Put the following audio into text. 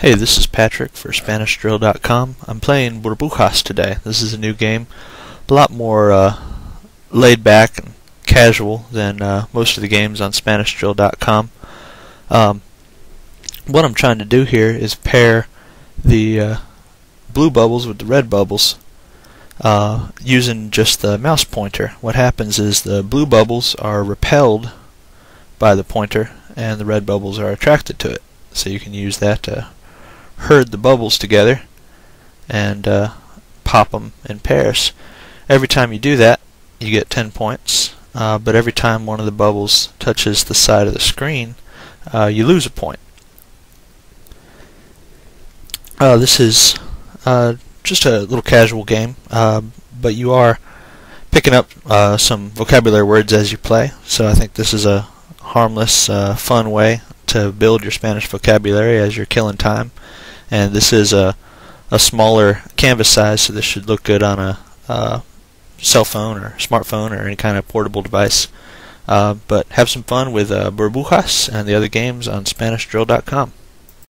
Hey, this is Patrick for SpanishDrill.com. I'm playing Burbujas today. This is a new game, a lot more uh, laid back and casual than uh, most of the games on SpanishDrill.com. Um, what I'm trying to do here is pair the uh, blue bubbles with the red bubbles uh, using just the mouse pointer. What happens is the blue bubbles are repelled by the pointer and the red bubbles are attracted to it. So you can use that to herd the bubbles together and uh, pop them in pairs. Every time you do that, you get 10 points, uh, but every time one of the bubbles touches the side of the screen, uh, you lose a point. Uh, this is uh, just a little casual game, uh, but you are picking up some vocabulary words as you play, so I think this is a harmless, fun way to build your Spanish vocabulary as you're killing time and this is a a smaller canvas size, so this should look good on a uh, cell phone or smartphone or any kind of portable device. Uh, but have some fun with uh, Burbujas and the other games on SpanishDrill.com.